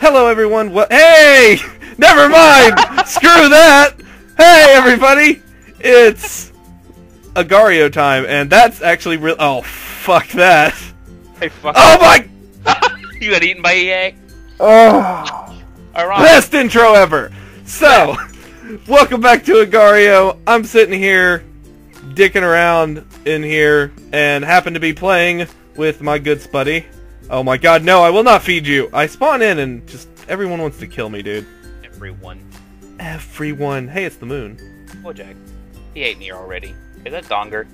Hello, everyone. What? Hey! Never mind. Screw that. Hey, everybody. It's Agario time, and that's actually real. Oh, fuck that. Hey, fuck. Oh my. you got eaten by EA? Oh. Best intro ever. So, welcome back to Agario. I'm sitting here, dicking around in here, and happen to be playing with my good spuddy. Oh my god, no, I will not feed you! I spawn in and just everyone wants to kill me, dude. Everyone. Everyone. Hey, it's the moon. Oh, Jack. He ate me already. Is that Donger?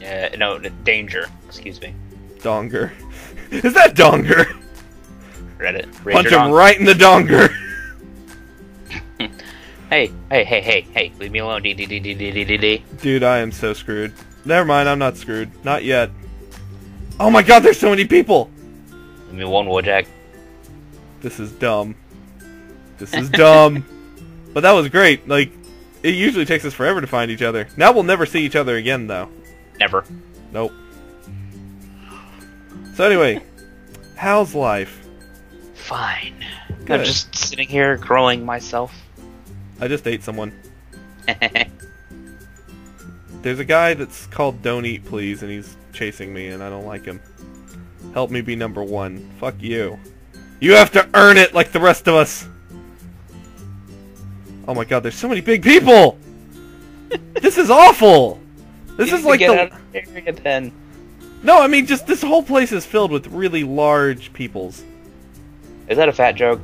Yeah, uh, no, Danger. Excuse me. Donger. Is that Donger? Reddit. Ranger Punch him right in the Donger! hey, hey, hey, hey, hey, leave me alone, D D D D D D D. Dude, I am so screwed. Never mind, I'm not screwed. Not yet. Oh my god, there's so many people! Leave me alone, Wojak. This is dumb. This is dumb. but that was great. Like, it usually takes us forever to find each other. Now we'll never see each other again, though. Never. Nope. So anyway, how's life? Fine. Good. I'm just sitting here growing myself. I just ate someone. There's a guy that's called Don't Eat Please, and he's chasing me, and I don't like him. Help me be number one. Fuck you. You have to earn it like the rest of us. Oh my god, there's so many big people! this is awful! This You is like the... out of the area then. No, I mean, just this whole place is filled with really large peoples. Is that a fat joke?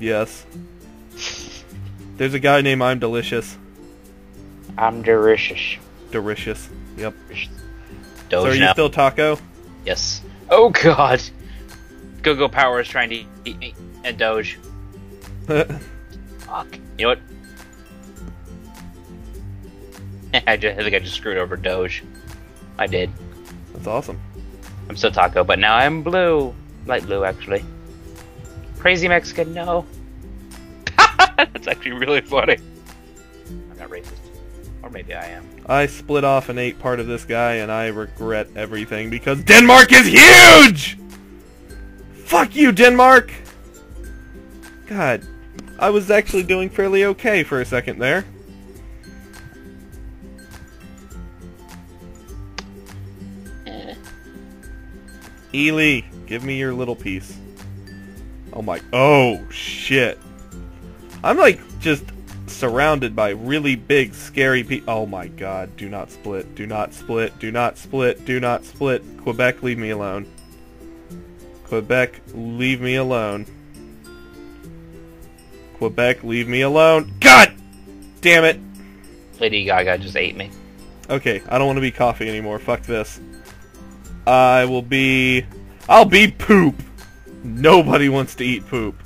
Yes. There's a guy named I'm Delicious. I'm delicious. Delicious. Yep. So are you still Taco? Yes. Oh god. Go Go Power is trying to eat me and Doge. Fuck. You know what? I, just, I think I just screwed over Doge. I did. That's awesome. I'm still Taco, but now I'm blue. Light blue, actually. Crazy Mexican, no. That's actually really funny. I'm not racist. Or maybe I am. I split off and ate part of this guy, and I regret everything because Denmark is huge! Fuck you, Denmark! God, I was actually doing fairly okay for a second there. Eh. Ely, give me your little piece. Oh my, oh shit. I'm like just surrounded by really big, scary people. Oh my god, do not split, do not split, do not split, do not split. Quebec, leave me alone. Quebec, leave me alone. Quebec, leave me alone. God damn it. Lady Gaga just ate me. Okay, I don't want to be coffee anymore. Fuck this. I will be... I'll be poop. Nobody wants to eat poop.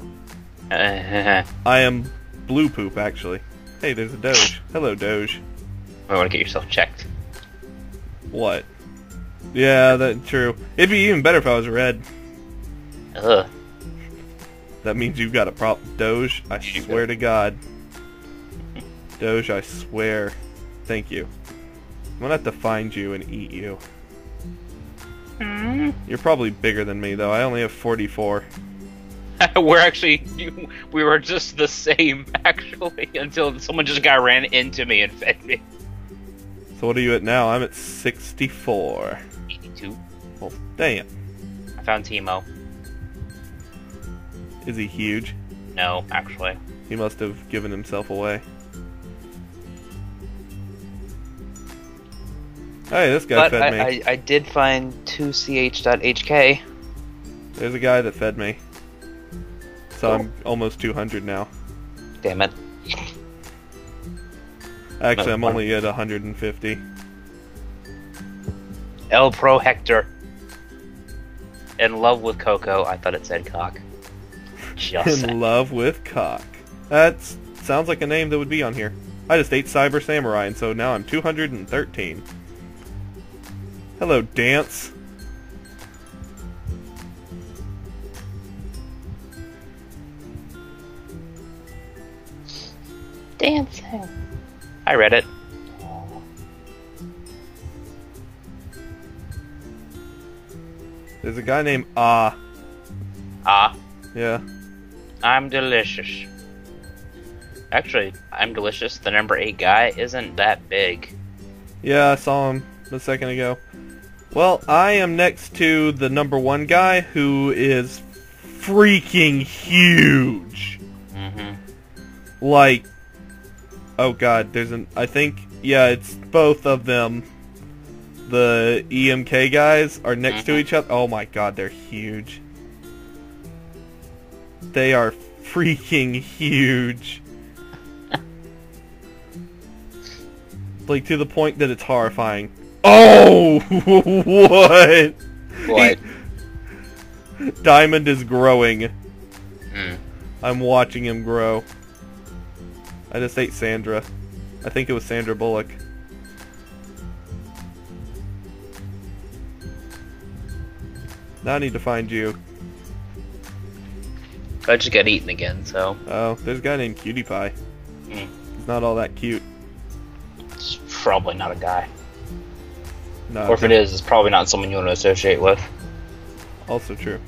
I I am blue poop, actually. Hey, there's a Doge. Hello, Doge. I want to get yourself checked. What? Yeah, that's true. It'd be even better if I was red. Ugh. That means you've got a problem. Doge, I You swear to God. Doge, I swear. Thank you. I'm gonna have to find you and eat you. Hmm? You're probably bigger than me, though. I only have 44. we're actually we were just the same actually until someone just got ran into me and fed me. So what are you at now? I'm at 64. 82. Well, damn. I found Timo. Is he huge? No, actually. He must have given himself away. Hey, this guy but fed I, me. I, I did find 2ch.hk. There's a guy that fed me. So I'm um, almost 200 now. Damn it. Actually, I'm only at 150. El Pro Hector. In love with Coco. I thought it said cock. Just In love with cock. That sounds like a name that would be on here. I just ate Cyber Samurai, and so now I'm 213. Hello, Dance. Dancing. I read it. There's a guy named Ah. Ah, Yeah. I'm delicious. Actually, I'm delicious. The number eight guy isn't that big. Yeah, I saw him a second ago. Well, I am next to the number one guy who is freaking huge. Mm-hmm. Like, oh god, there's an. I think, yeah, it's both of them. The EMK guys are next to Mhm. each other. Oh my god, they're huge. They are freaking huge. like to the point that it's horrifying. Oh, what? What? Diamond is growing. Mm. I'm watching him grow. I just ate Sandra. I think it was Sandra Bullock. Now I need to find you. I just got eaten again, so Oh, there's a guy named Cutie Pie. Mm. He's not all that cute. it's probably not a guy. No, Or if it is, it's probably not someone you want to associate with. also true.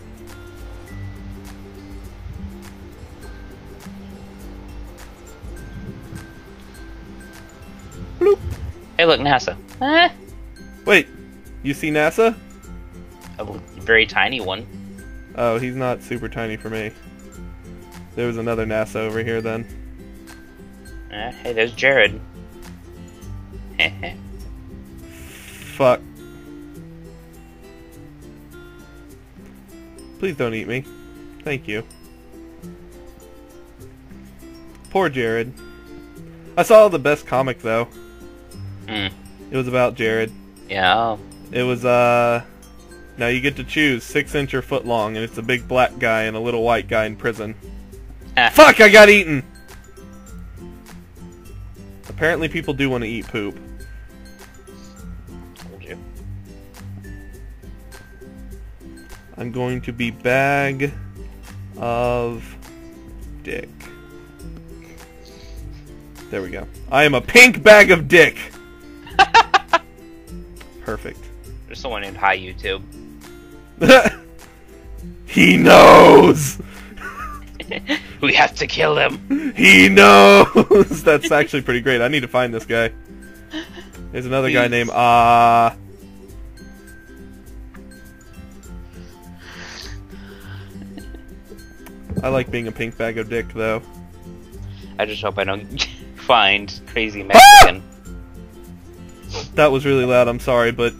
Hey, look, NASA. Eh? Wait, you see NASA? A very tiny one. Oh, he's not super tiny for me. There was another NASA over here then. Eh, hey, there's Jared. Fuck. Please don't eat me. Thank you. Poor Jared. I saw the best comic though. Hmm. It was about Jared. Yeah. It was uh now you get to choose six inch or foot long and it's a big black guy and a little white guy in prison. Ah. Fuck I got eaten! Apparently people do want to eat poop. Told you. I'm going to be bag of dick. There we go. I am a pink bag of dick. Perfect. There's someone named Hi YouTube. he knows. we have to kill him. He knows. That's actually pretty great. I need to find this guy. There's another guy named Ah. I like being a pink bag of dick, though. I just hope I don't find crazy Mexican. That was really loud. I'm sorry, but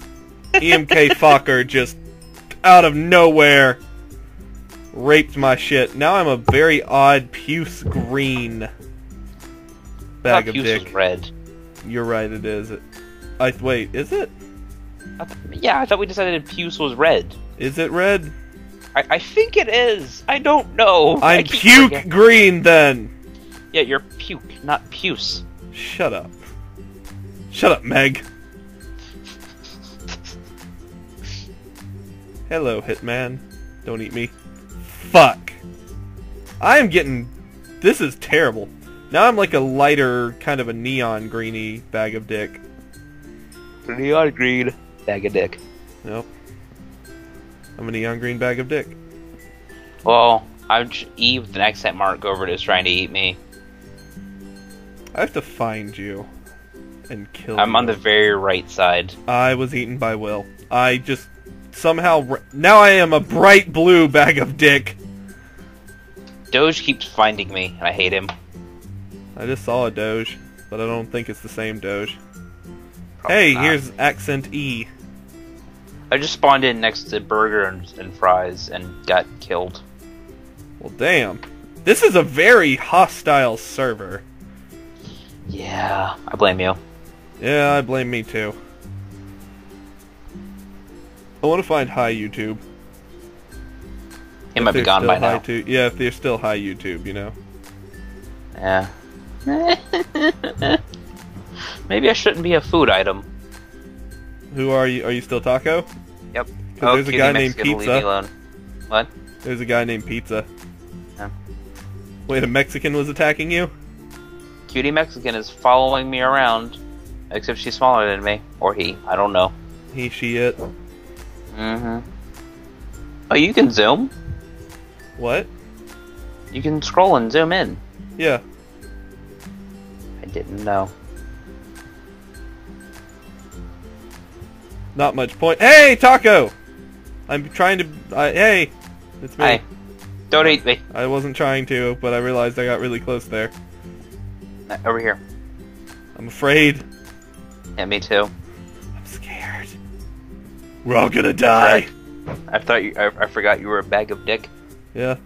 EMK Fokker just out of nowhere raped my shit. Now I'm a very odd puce green bag of Puce dick. was red. You're right. It is. It, I wait. Is it? I th- yeah, I thought we decided Puce was red. Is it red? I, I think it is. I don't know. I'm puke forgetting. green then. Yeah, you're puke, not puce. Shut up. Shut up, Meg. Hello, Hitman. Don't eat me. Fuck. I am getting... This is terrible. Now I'm like a lighter, kind of a neon greeny bag of dick. Neon green. Bag of dick. Nope. I'm a neon green bag of dick. Well, I'm Eve with an accent mark over it is trying to eat me. I have to find you and kill I'm you. on the very right side. I was eaten by Will. I just somehow... Now I am a bright blue bag of dick. Doge keeps finding me, and I hate him. I just saw a Doge, but I don't think it's the same Doge. Probably hey, not. here's accent E. I just spawned in next to Burger and, and Fries and got killed. Well, damn. This is a very hostile server. Yeah, I blame you. Yeah, I blame me too. I want to find Hi YouTube. He If might be gone by now. Tu- yeah, if they're still Hi YouTube, you know. Yeah. Maybe I shouldn't be a food item. Who are you? Are you still Taco? Yep. Oh, there's a guy named Mexican will leave me Pizza. alone. What? There's a guy named Pizza. Yeah. Wait, a Mexican was attacking you? Cutie Mexican is following me around. Except she's smaller than me. Or he. I don't know. He, she, it. Mm-hmm. Oh, you can zoom? What? You can scroll and zoom in. Yeah. I didn't know. Not much point. Hey, Taco! I'm trying to. I hey, it's me. Hey, don't eat me. I wasn't trying to, but I realized I got really close there. Uh, Over here. I'm afraid. Yeah, me too. We're all gonna die. I thought you. I, I forgot you were a bag of dick. Yeah.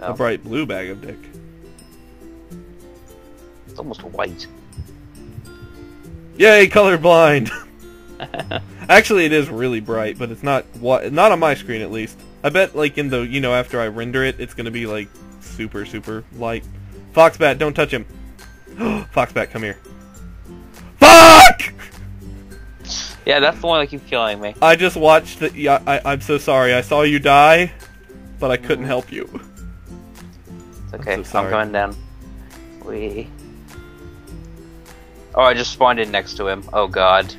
Oh. A bright blue bag of dick. It's almost white. Yay, colorblind! Actually, it is really bright, but it's not what not on my screen at least. I bet like in the you know after I render it, it's gonna be like super super light. Foxbat, don't touch him. Foxbat, come here. Fuck! Yeah, that's the one that keeps killing me. I just watched the. Yeah, I, I'm so sorry. I saw you die, but I couldn't help you. It's okay. so I'm, coming down. We. Oh, I just spawned in next to him. Oh god.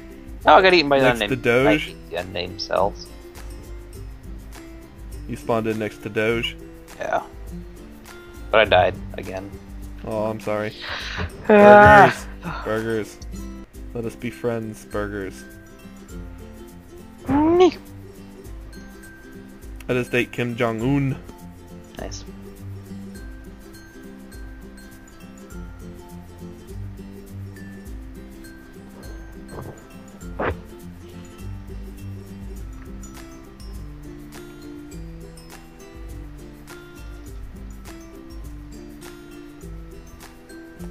Oh, I got eaten by Next the to unnamed, Doge? by unnamed cells. You spawned in next to Doge. Yeah. But I died again. Oh, I'm sorry. Burgers. Burgers. Let us be friends, burgers. Nice. Let us date Kim Jong Un. Nice.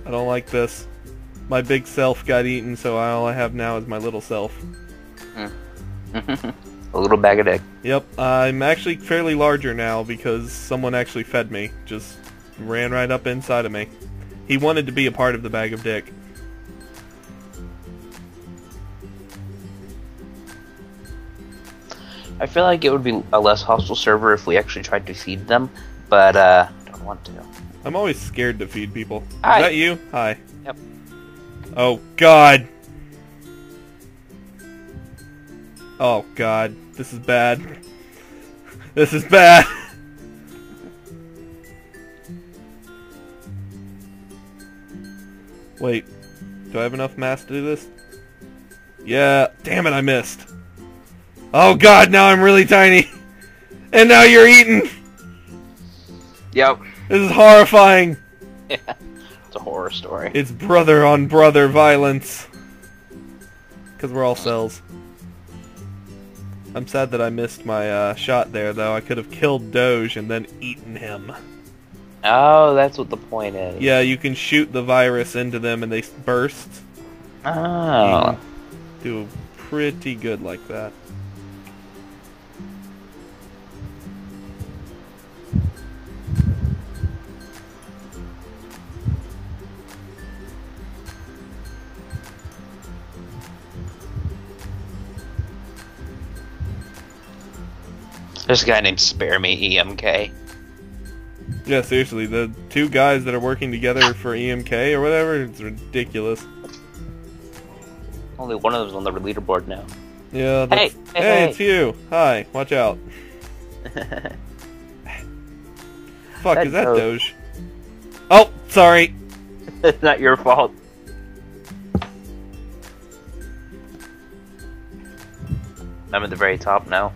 I don't like this. My big self got eaten, so all I have now is my little self. a little bag of dick. Yep, I'm actually fairly larger now because someone actually fed me. Just ran right up inside of me. He wanted to be a part of the bag of dick. I feel like it would be a less hostile server if we actually tried to feed them, but uh, don't want to. I'm always scared to feed people. Is Hi. that you? Hi. Yep. Oh god. Oh god. This is bad. This is bad. Wait. Do I have enough mass to do this? Yeah. Damn it, I missed. Oh god, now I'm really tiny. And now you're eating. Yep. This is horrifying. it's a horror story. It's brother on brother violence. Because we're all cells. I'm sad that I missed my uh, shot there, though. I could have killed Doge and then eaten him. Oh, that's what the point is. Yeah, you can shoot the virus into them and they burst. Oh. Do pretty good like that. There's a guy named Spare Me EMK. Yeah, seriously, the two guys that are working together for EMK or whatever, it's ridiculous. Only one of them's on the leaderboard now. Yeah. Hey, hey, hey, hey. it's you. Hi, watch out. Fuck, That is that. Doge? Oh, sorry. it's not your fault. I'm at the very top now.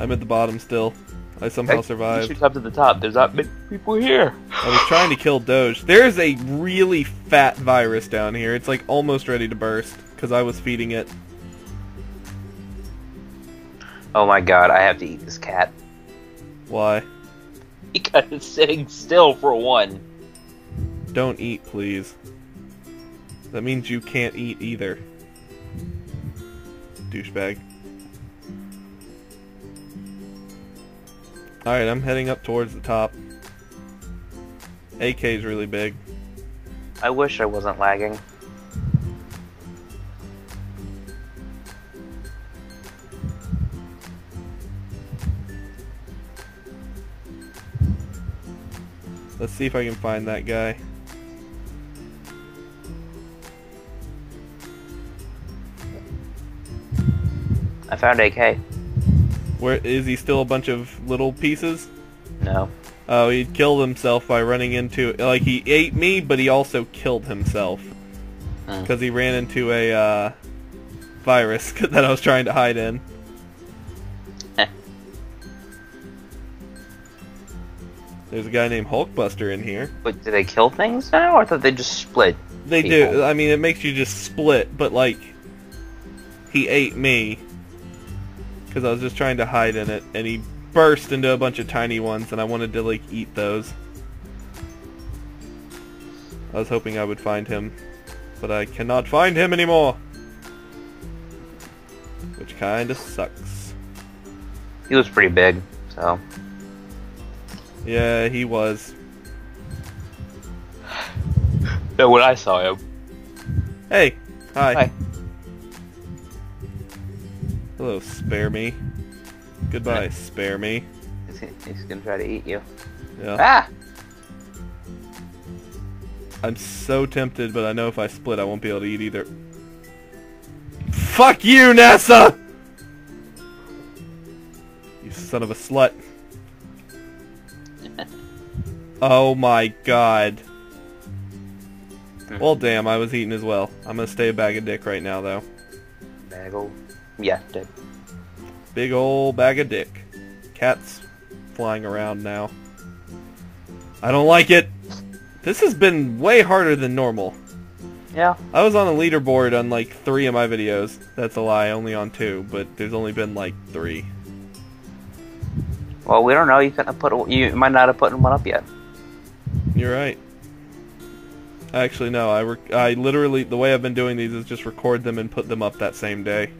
I'm at the bottom still. I somehow You survived. shoot up to the top. There's not many people here. I was trying to kill Doge. There's a really fat virus down here. It's like almost ready to burst because I was feeding it. Oh my god, I have to eat this cat. Why? Because it's sitting still for one. Don't eat, please. That means you can't eat either. Douchebag. Alright, I'm heading up towards the top. AK is really big. I wish I wasn't lagging. Let's see if I can find that guy. I found AK. Where is he still a bunch of little pieces? No. Oh, he killed himself by running into like he ate me, but he also killed himself because he ran into a uh, virus that I was trying to hide in. There's a guy named Hulkbuster in here. But do they kill things now, or I thought they just split? They People. do. I mean, it makes you just split, but like, he ate me because I was just trying to hide in it, and he burst into a bunch of tiny ones, and I wanted to like eat those. I was hoping I would find him, but I cannot find him anymore, which kind of sucks. He was pretty big, so Yeah, he was. But when I saw him, Hey, hi. Hi. Hello, spare me. Goodbye, Yeah. spare me. he's, he's gonna try to eat you. Yeah. Ah! I'm so tempted, but I know if I split, I won't be able to eat either. Fuck you, NASA! You son of a slut. oh my god. Well, damn, I was eating as well. I'm gonna stay a bag of dick right now, though. Bag of... Yeah, dead. Big ol' bag of dick. Cats flying around now. I don't like it. This has been way harder than normal. Yeah. I was on a leaderboard on like three of my videos. That's a lie, only on two, but there's only been like three. Well, we don't know. You couldn't have put. You might not have put one up yet. You're right. Actually, no. I I literally the way I've been doing these is just record them and put them up that same day.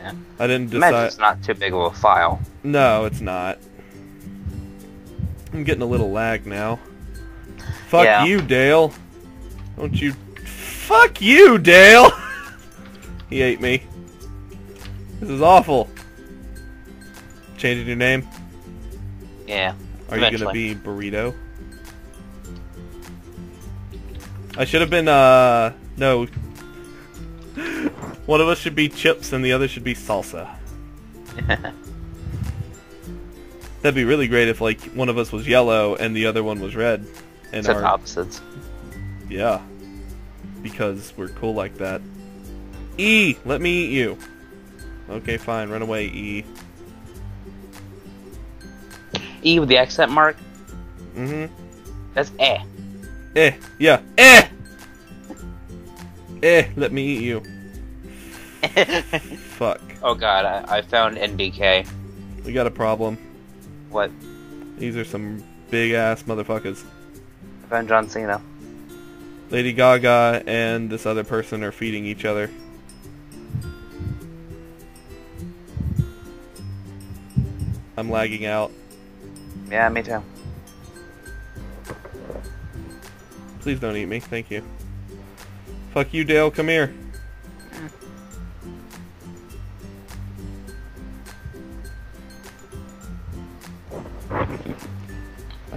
Yeah. I didn't Imagine decide. it's not too big of a file. No, it's not. I'm getting a little lag now. Fuck Yeah. you, Dale. Don't you? Fuck you, Dale. he ate me. This is awful. Changing your name? Yeah. Are you gonna be burrito? I should have been. Uh, no. One of us should be chips and the other should be salsa. That'd be really great if like one of us was yellow and the other one was red. And Except our opposites. yeah, because we're cool like that. E, let me eat you. Okay, fine. Run away, E. E with the accent mark. Mm-hmm. That's eh. Eh, yeah, eh. Eh, let me eat you. Fuck. oh god, I, I found NBK. We got a problem. What? These are some big ass motherfuckers. I found John Cena. Lady Gaga and this other person are feeding each other. I'm lagging out. Yeah, me too. Please don't eat me. Thank you. Fuck you, Dale. Come here.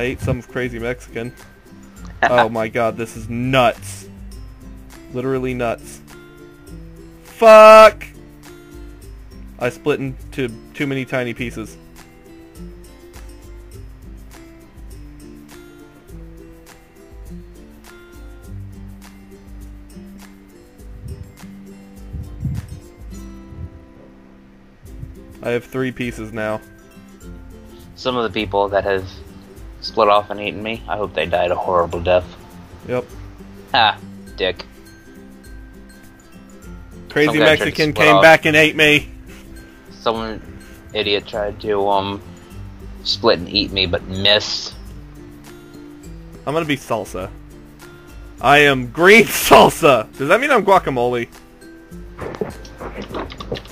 I ate some crazy Mexican. oh my god, this is nuts. Literally nuts. Fuck! I split into too many tiny pieces. I have three pieces now. Some of the people that have split off and eaten me, I hope they died a horrible death. Yep. Ha, dick. Crazy Some guy tried to Mexican came off. back and ate me. Some idiot tried to um split and eat me, but missed. I'm gonna be salsa. I am green salsa. Does that mean I'm guacamole?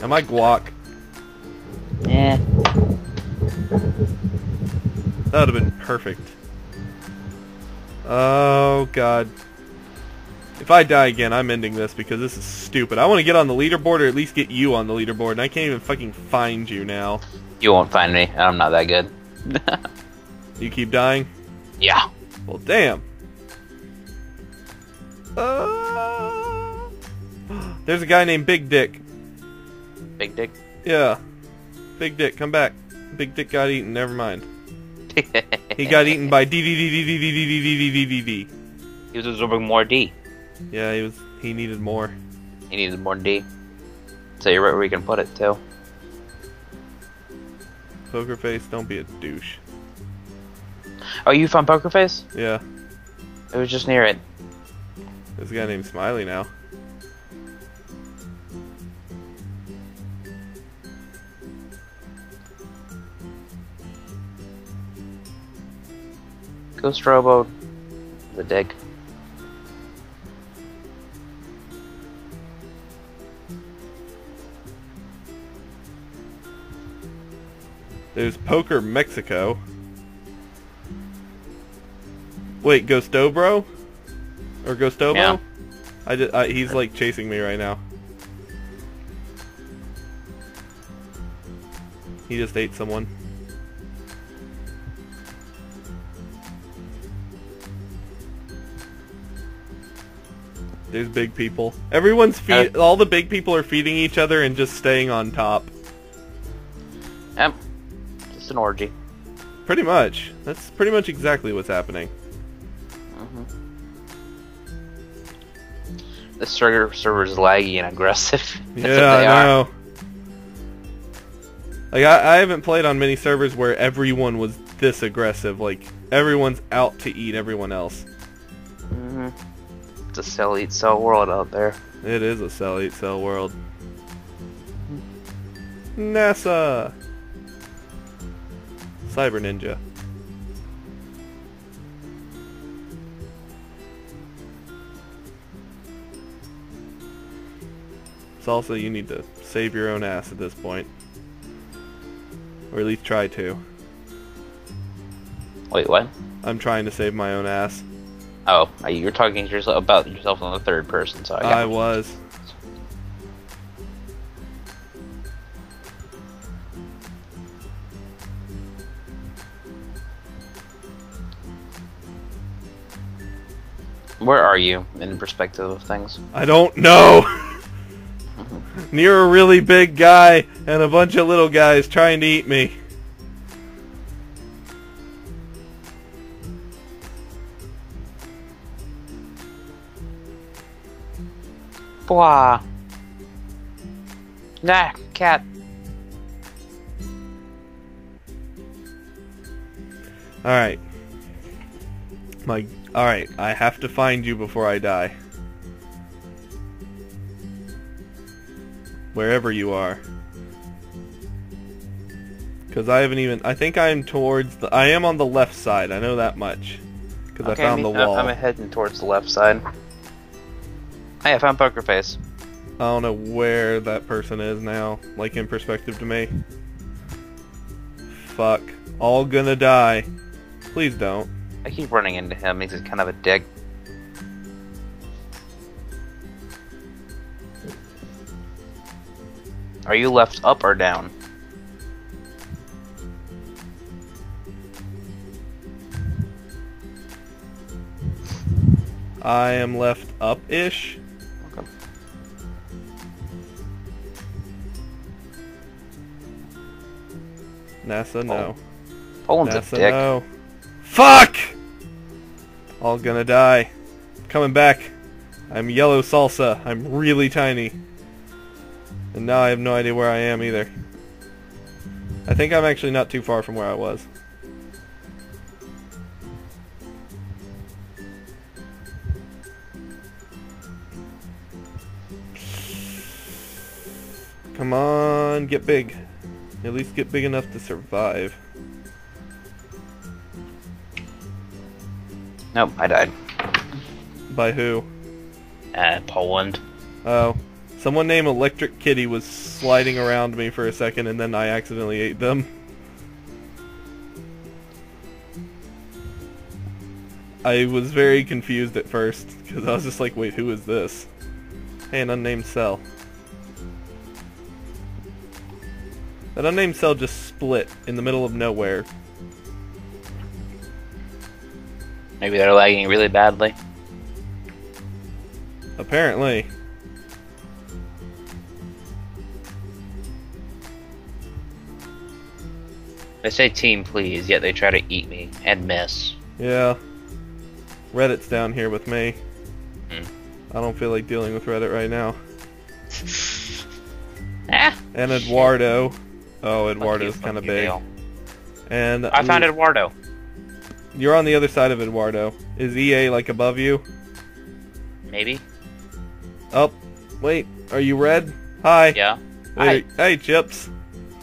Am I guac? Yeah. That would have been perfect. Oh god. If I die again, I'm ending this because this is stupid. I want to get on the leaderboard or at least get you on the leaderboard, and I can't even fucking find you now. You won't find me. I'm not that good. You keep dying? yeah. Well, damn. Uh, there's a guy named Big Dick. Big dick. Yeah. Big Dick, come back. Big Dick got eaten, never mind. He got eaten by D D D D D D D D D D D D. He was absorbing more D. Yeah, he was. He needed more. He needed more D. So you're right where we can put it too. Poker face, don't be a douche. Oh, you found Poker Face? Yeah, It was just near it. there's a guy named Smiley now. Ghost Robo. The dig. There's Poker Mexico. Wait, Ghostobro? Or Ghostobo? Yeah. I did, I, he's like chasing me right now. He just ate someone. There's big people. Everyone's feed. Uh, all the big people are feeding each other and just staying on top. Yep. Just an orgy. Pretty much. That's pretty much exactly what's happening. Mm-hmm. The server server's laggy and aggressive. Yeah, I are. know. Like I, I haven't played on many servers where everyone was this aggressive. Like everyone's out to eat everyone else. A cell eat cell world out there. It is a cell eat cell world. NASA. Cyber Ninja. Salsa, you need to save your own ass at this point. Or at least try to. Wait, what? I'm trying to save my own ass. Oh, you're talking to yourself about yourself in the third person. So I I was. Where are you in perspective of things? I don't know. Near a really big guy and a bunch of little guys trying to eat me. Blah. Nah, cat. Alright. My alright, I have to find you before I die. Wherever you are. Cause I haven't even I think I'm towards the I am on the left side, I know that much. Cause I found the wall. I'm heading towards the left side. Hey, I found Poker Face. I don't know where that person is now, like in perspective to me. Fuck. All gonna die. Please don't. I keep running into him. He's kind of a dick. Are you left up or down? I am left up-ish. NASA, no. Poland's NASA, a dick. no. Fuck! All gonna die. Coming back. I'm yellow salsa. I'm really tiny. And now I have no idea where I am either. I think I'm actually not too far from where I was. Come on, get big. At least get big enough to survive. Nope, I died. By who? Uh, Poland. Oh. Someone named Electric Kitty was sliding around me for a second and then I accidentally ate them. I was very confused at first because I was just like, wait, who is this? Hey, an unnamed cell. That unnamed cell just split in the middle of nowhere. Maybe they're lagging really badly. Apparently. They say team please, yet they try to eat me and miss. Yeah. Reddit's down here with me. Hmm. I don't feel like dealing with Reddit right now. Ah. And Eduardo. Oh, Eduardo's kind of big. Dale. And I found Eduardo. You're on the other side of Eduardo. Is EA like above you? Maybe. Oh, wait. Are you red? Hi. Yeah. Hey, hey, Chips.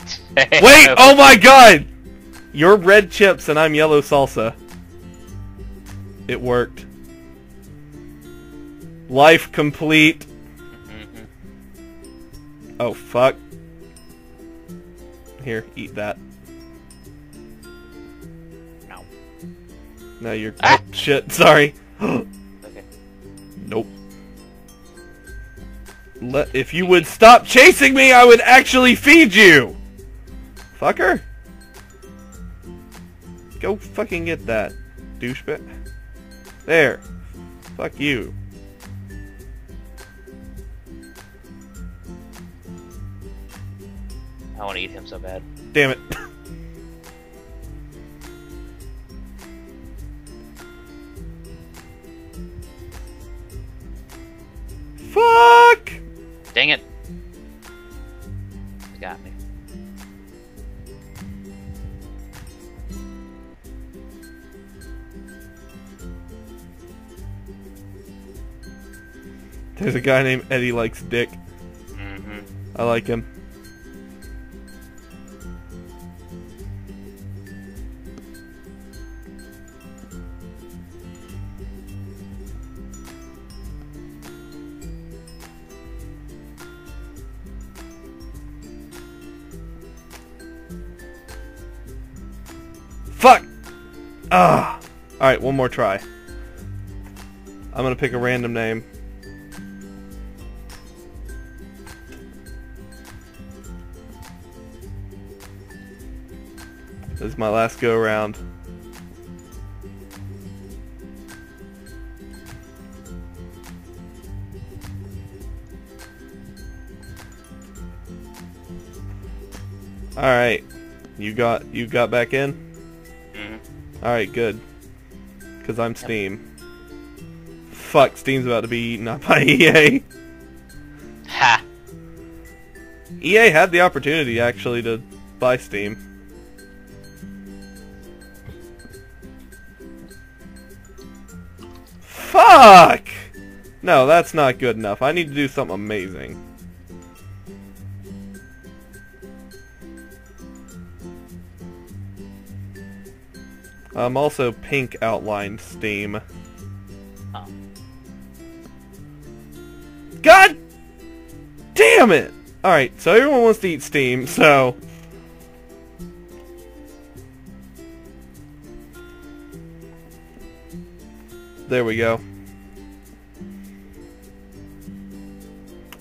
Wait! Oh my God! You're red chips and I'm yellow salsa. It worked. Life complete. Mhm. Oh fuck. Here, eat that. No. No, you're Ah! oh, shit. Sorry. Okay. nope. Let, if you would stop chasing me, I would actually feed you. Fucker. Go fucking get that, douchebag. There. Fuck you. I want to eat him so bad. Damn it. Fuck! Dang it. He got me. There's a guy named Eddie likes dick. hmm I like him. Fuck! Ah! Alright, one more try. I'm gonna pick a random name. This is my last go around. All right, you got you got back in. Hmm All right, good. Cause I'm Steam. Fuck, Steam's about to be eaten up by EA. Ha! EA had the opportunity actually to buy Steam. Fuck! No, that's not good enough. I need to do something amazing. I'm also pink outlined Steam. Oh. God damn it! Alright, so everyone wants to eat Steam, so... There we go.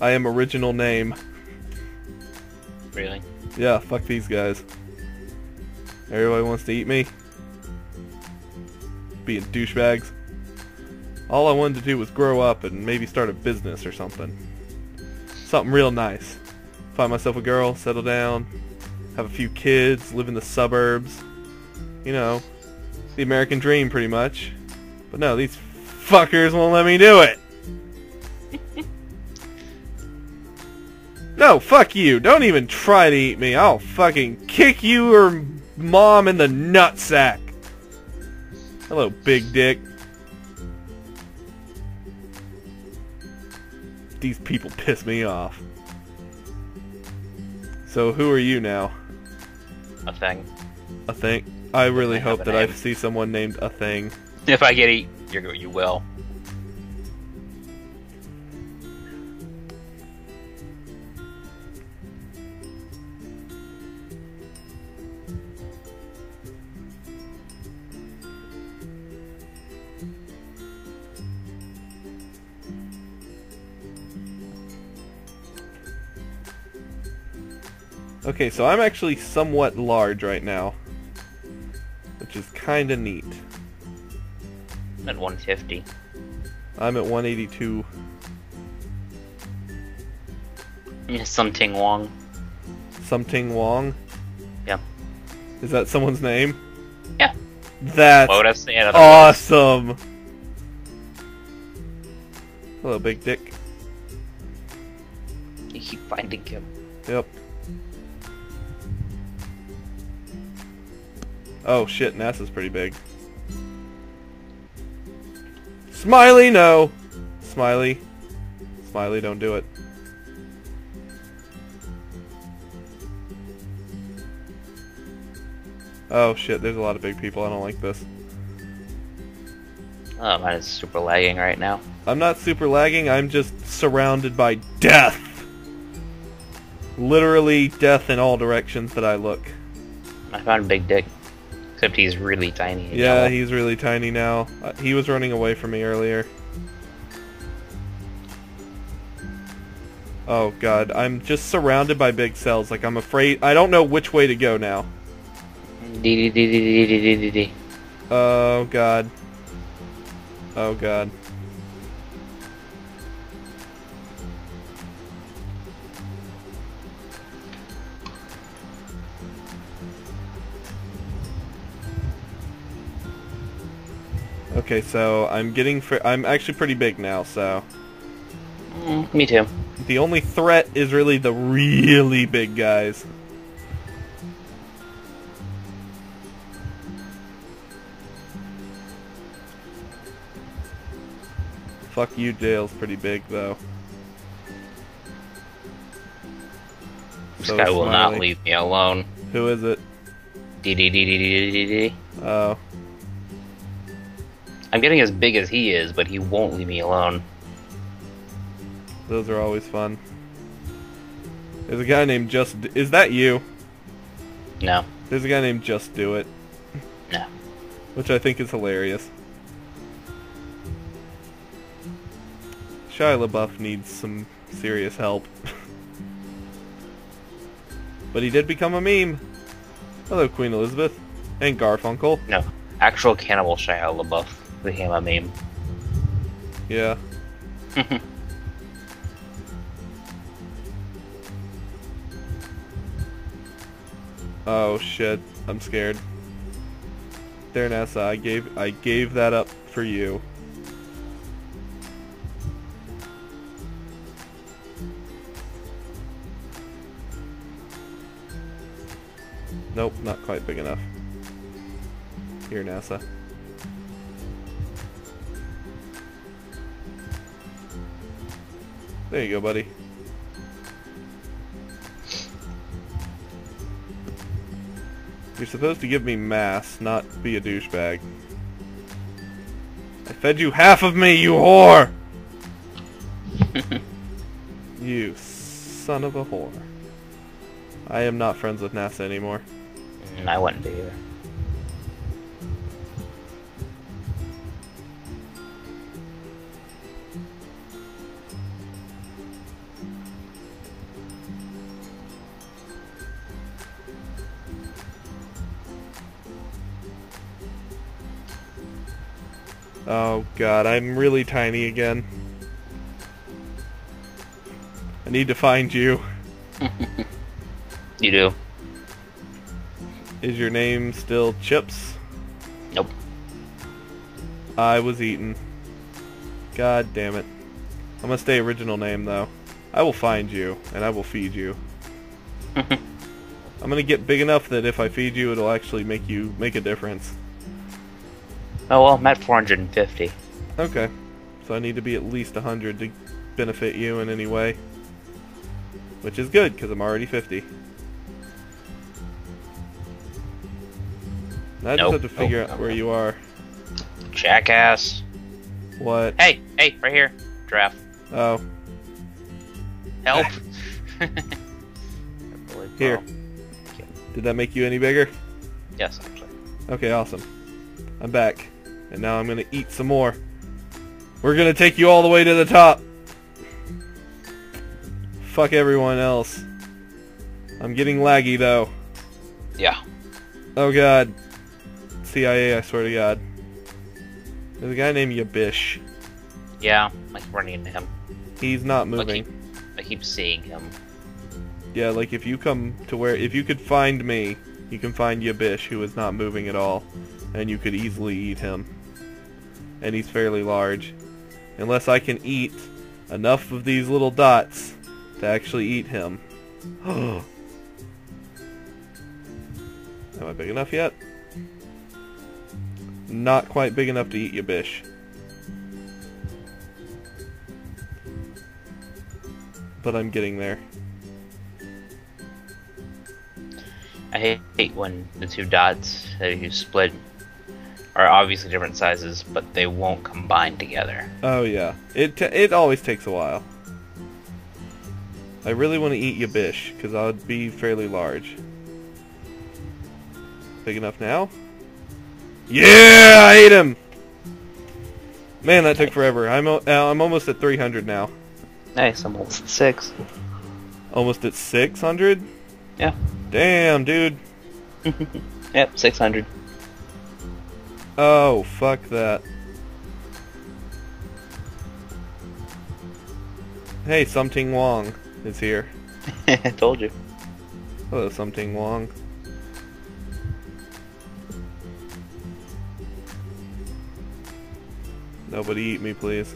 I am original name. Really? Yeah, fuck these guys. Everybody wants to eat me. Being douchebags. All I wanted to do was grow up and maybe start a business or something. Something real nice. Find myself a girl, settle down, have a few kids, live in the suburbs. You know, the American dream pretty much. But no, these fuckers won't let me do it. No, fuck you. Don't even try to eat me. I'll fucking kick you or mom in the nutsack. Hello, big dick. These people piss me off. So who are you now? A thing. A thing? I really I hope that I see someone named a thing. If I get eat, you're you will. Okay, so I'm actually somewhat large right now. Which is kinda neat. I'm at 150. I'm at 182. Yeah, Something Wong. Something Wong. Yeah. Is that someone's name? Yeah. That's What would I say? awesome. Hello, big dick. You keep finding him. Oh shit, NASA's pretty big. Smiley, no! Smiley. Smiley, don't do it. Oh shit, there's a lot of big people. I don't like this. Oh, mine is super lagging right now. I'm not super lagging, I'm just surrounded by death. Literally death in all directions that I look. I found a Big Dick. Except he's really tiny. Yeah, yellow. he's really tiny now. Uh, he was running away from me earlier. Oh god, I'm just surrounded by big cells. Like I'm afraid. I don't know which way to go now. Dee dee dee. Oh god. Oh god. Okay, so I'm getting. I'm actually pretty big now, so Mm, me too. the only threat is really the really big guys. Fuck you, Dale's pretty big though. This So guy will not leave me alone. Who is it? Dee dee dee dee dee dee dee. Oh, I'm getting as big as he is, but he won't leave me alone. those are always fun. There's a guy named Just. D- Is that you? No, There's a guy named Just Do It, no. which I think is hilarious. Shia LaBeouf needs some serious help. but he did become a meme. Hello, Queen Elizabeth. And Garfunkel. No. Actual cannibal Shia LaBeouf became a meme. Yeah. Oh shit, I'm scared. There, NASA, I gave I gave that up for you. Nope, not quite big enough. Here, NASA. There you go, buddy. You're supposed to give me mass, not be a douchebag. I fed you half of me, you whore! you son of a whore. I am not friends with NASA anymore. I wouldn't be either. Oh god, I'm really tiny again. I need to find you. You do? Is your name still Chips? Nope. I was eaten. God damn it. I'm gonna stay original name though. I will find you, and I will feed you. I'm gonna get big enough that if I feed you, it'll actually make you make a difference. Oh well, I'm at 450. Okay. So I need to be at least 100 to benefit you in any way. Which is good, because I'm already 50. Now I just have to figure Nope. out where you are. Jackass. What? Hey, hey, right here. Draft. Oh, Help. Here. did that make you any bigger? Yes, actually. Okay, awesome. I'm back. And now I'm gonna eat some more. We're gonna take you all the way to the top. Fuck everyone else. I'm getting laggy though. Yeah. Oh god. CIA, I swear to god. There's a guy named Yabish. Yeah, I keep running into him. He's not I moving. keep, I keep seeing him. Yeah, like if you come to where if you could find me, you can find Yabish, who is not moving at all, and you could easily eat him. And he's fairly large. Unless I can eat enough of these little dots to actually eat him. Am I big enough yet? Not quite big enough to eat Yabish. But I'm getting there. I hate when the two dots that you split are obviously different sizes, but they won't combine together. Oh yeah, it t it always takes a while. I really want to eat Yabish because I would be fairly large. Big enough now? Yeah, I ate him. Man, that took forever. I'm o- uh, I'm almost at 300 now. Nice, I'm almost at six. Almost at 600. Yeah. Damn, dude. Yep, 600. Oh, fuck that. Hey, Something Wong is here. I told you. Hello, Something Wong. Nobody eat me, please.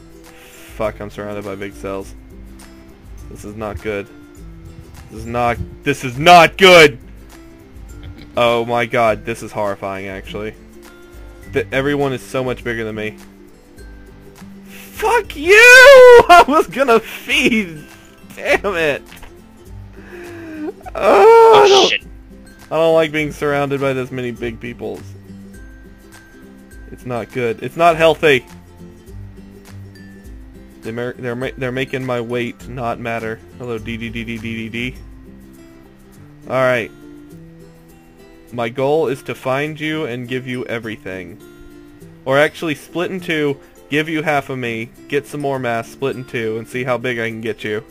Fuck, I'm surrounded by big cells. This is not good. This is not- This is not good! Oh my god, this is horrifying, actually. That everyone is so much bigger than me. Fuck you! I was gonna feed! Damn it! Oh, I Oh don't- shit. I don't like being surrounded by this many big peoples. It's not good. It's not healthy. They mer- they're they're making my weight not matter. Hello, D D My goal is to find you and give you everything, or actually split in two, give you half of me, get some more mass, split in two, and see how big I can get you.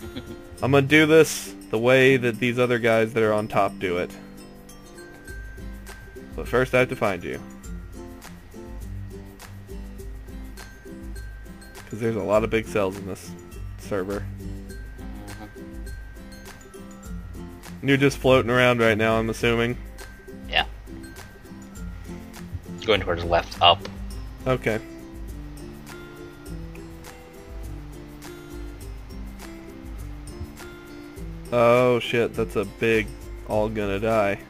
I'm gonna do this the way that these other guys that are on top do it. But first I have to find you. Because there's a lot of big cells in this server. Uh-huh. You're just floating around right now, I'm assuming. Going towards left up. Okay. Oh shit, that's a big all gonna die.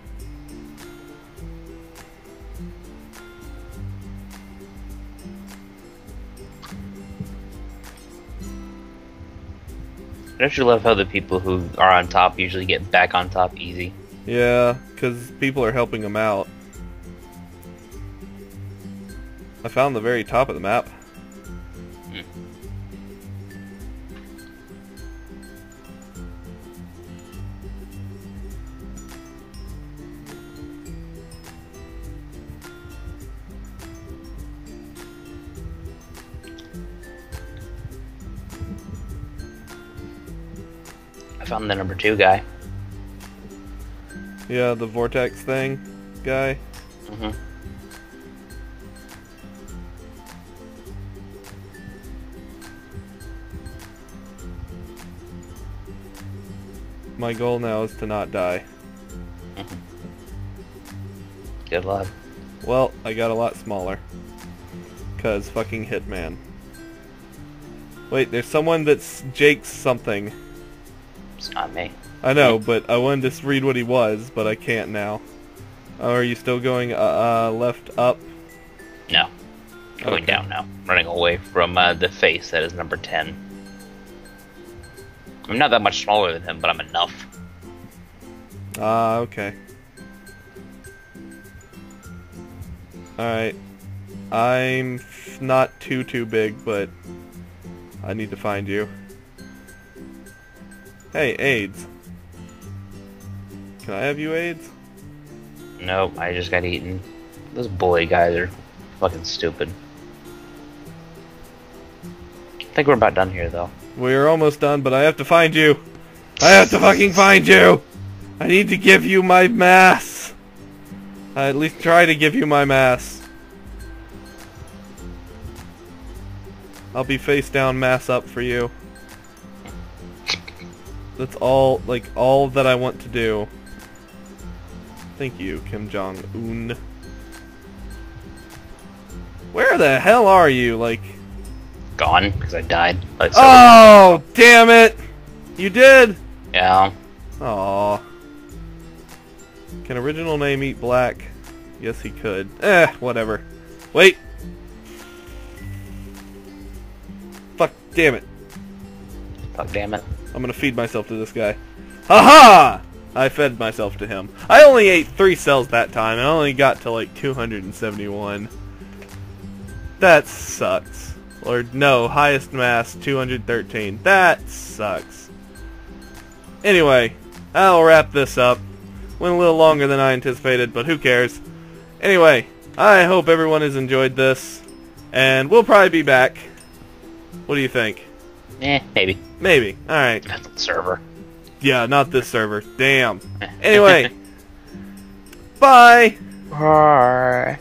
Don't you love how the people who are on top usually get back on top easy? Yeah, because people are helping them out. I found the very top of the map. Hmm. I found the number two guy. Yeah, the vortex thing guy. Mm-hmm. My goal now is to not die. Good luck. Well, I got a lot smaller. Cause fucking Hitman. Wait, there's someone that's Jake's something. It's not me. I know, but I wanted to read what he was, but I can't now. Oh, are you still going uh, uh, left up? No. Going Okay. down now. Running away from uh, the face that is number 10. I'm not that much smaller than him, but I'm enough. Ah, okay. Alright. I'm f- not too, too big, but I need to find you. Hey, AIDS. Can I have you, AIDS? Nope, I just got eaten. Those bully guys are fucking stupid. I think we're about done here, though. We're almost done, but I have to find you. I have to fucking find you. I need to give you my mass. I at least try to give you my mass. I'll be face down, mass up for you. That's all, like, all that I want to do. Thank you, Kim Jong Un. Where the hell are you? Like, Gone because I died. Like, so- oh, damn it! You did. yeah. Aw. Can original name eat black? Yes, he could. Eh, whatever. Wait. Fuck, damn it. Fuck damn it. I'm gonna feed myself to this guy. Haha! I fed myself to him. I only ate three cells that time, and I only got to like 271. That sucks. Or no, highest mass 213. That sucks. Anyway, I'll wrap this up. Went a little longer than I anticipated, but who cares? Anyway, I hope everyone has enjoyed this, and we'll probably be back. What do you think? Eh, maybe. Maybe. Alright. Depends the server. Yeah, not this server. Damn. Anyway. bye. Bye.